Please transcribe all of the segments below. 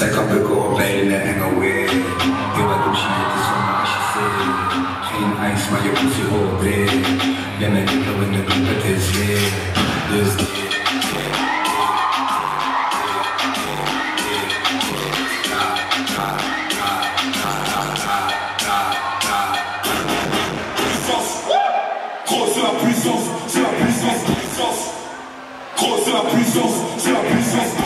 C'est un peu corbeille, les hang away. Give a Gucci with this one, what she said. Chain ice, my your pussy all day. Then I get when the group of this, yeah. This, la puissance, c'est la puissance, puissance. Gros, c'est la puissance, c'est la. Puissance.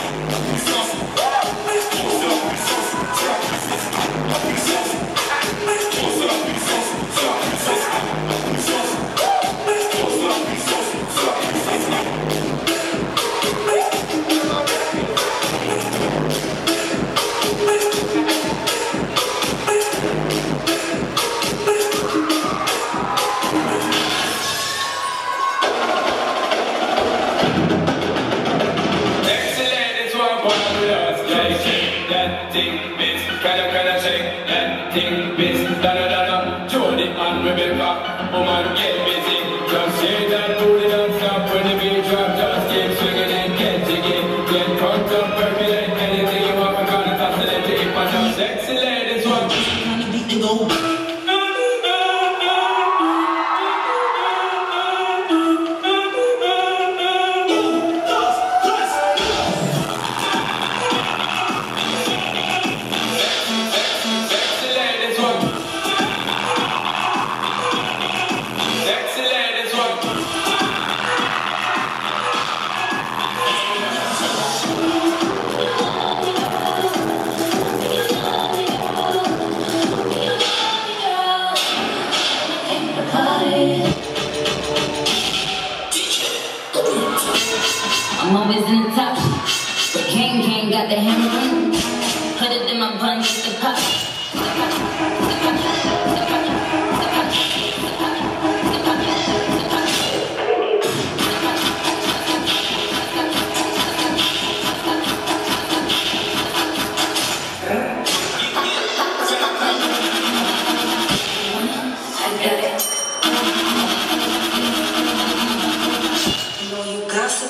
Miss. Can I, can I shake that thing, miss? Da da da da. Jody and Rebecca, oh man, get busy. Just shake that booty, don't stop when the beat drop. Just keep swinging and get jiggy. Get drunk up, percolate anything you want. We're gonna oscillate it. If I just excellent, it's one. Excellent,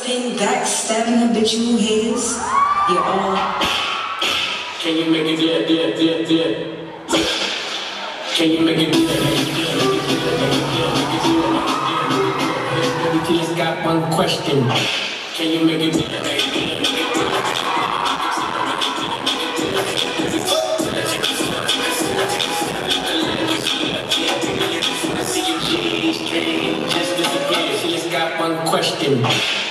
gossiping, backstabbing, habitual haters. You're all Can you make it yeah, yeah, yeah, yeah? Can you make it We just got one question. Can you make it. She just got one question.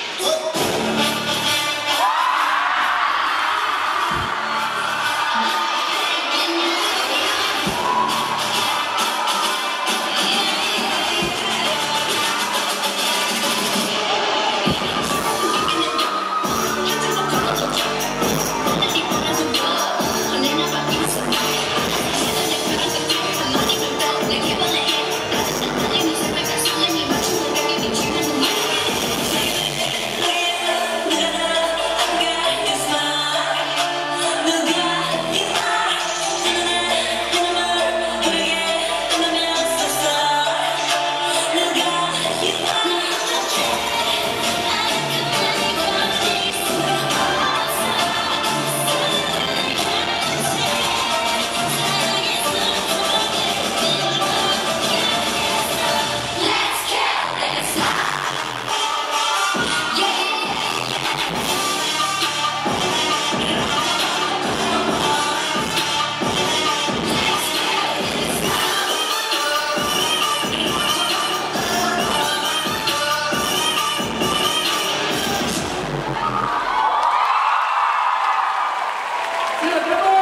You